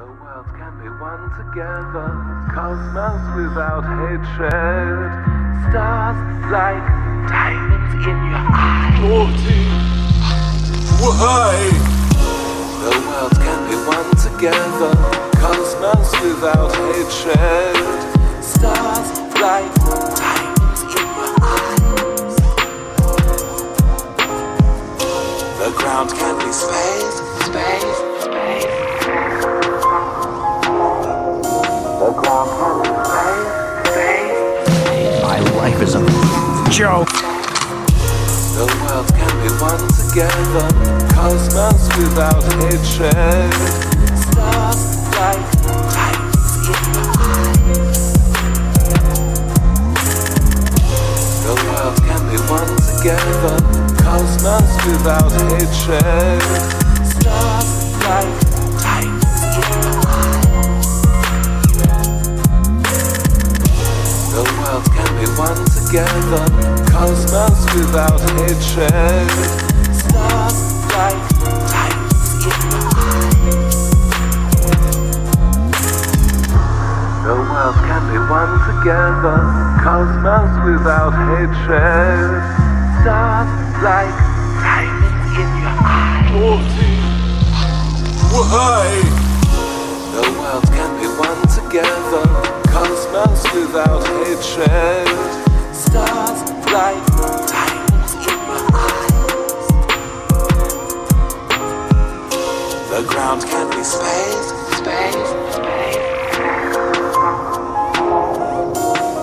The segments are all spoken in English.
The world can be one together, cosmos without hatred, stars like diamonds in your eyes. Why? The world can be one together, cosmos without hatred, stars like diamonds in your eyes. The ground can be space, space. Joke. The world can be one together, cosmos without hatred, stars like diamonds in your eyes. The world can be one together, cosmos without hatred, together, cosmos without hatred, stars like diamonds in your eyes. The world can be one together, cosmos without hatred, stars like diamonds in your eyes. Why? The world can be one together, cosmos without hatred, stars like diamonds in your eyes. The ground can be space, space, space.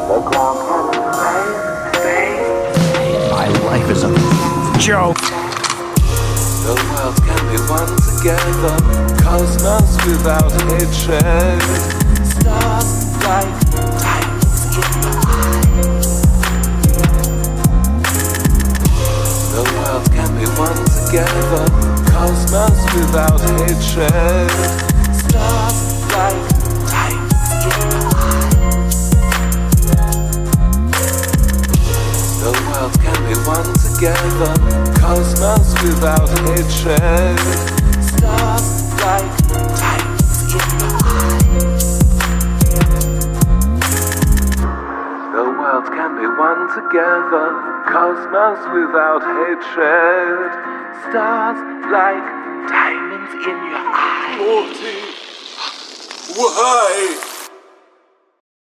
The ground can be space, space. My life is a joke. The world can be one together, cosmos without hatred, stars like together, cosmos without hatred, stars like diamonds in. The world can be one together, cosmos without hatred, stars like diamonds in your. The world can be one together, cosmos without hatred, stars like diamonds in your eyes. Why?